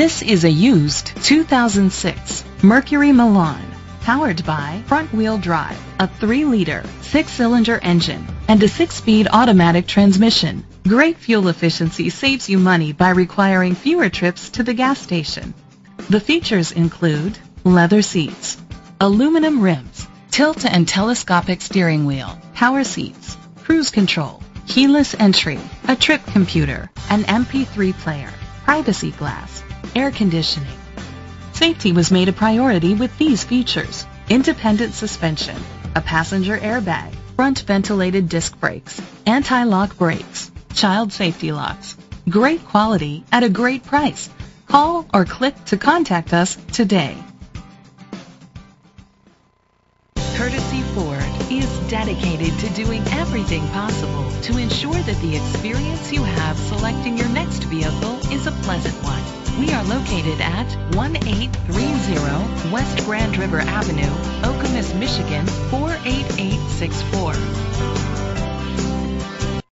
This is a used 2006 Mercury Milan, powered by front-wheel drive, a 3-liter, 6-cylinder engine, and a 6-speed automatic transmission. Great fuel efficiency saves you money by requiring fewer trips to the gas station. The features include leather seats, aluminum rims, tilt and telescopic steering wheel, power seats, cruise control, keyless entry, a trip computer, an MP3 player, privacy glass, air conditioning. Safety was made a priority with these features. Independent suspension, a passenger airbag, front ventilated disc brakes, anti-lock brakes, child safety locks. Great quality at a great price. Call or click to contact us today. Courtesy Ford is dedicated to doing everything possible to ensure that the experience you have selecting your next vehicle is a pleasant one. We are located at 1830 West Grand River Avenue, Okemos, Michigan 48864.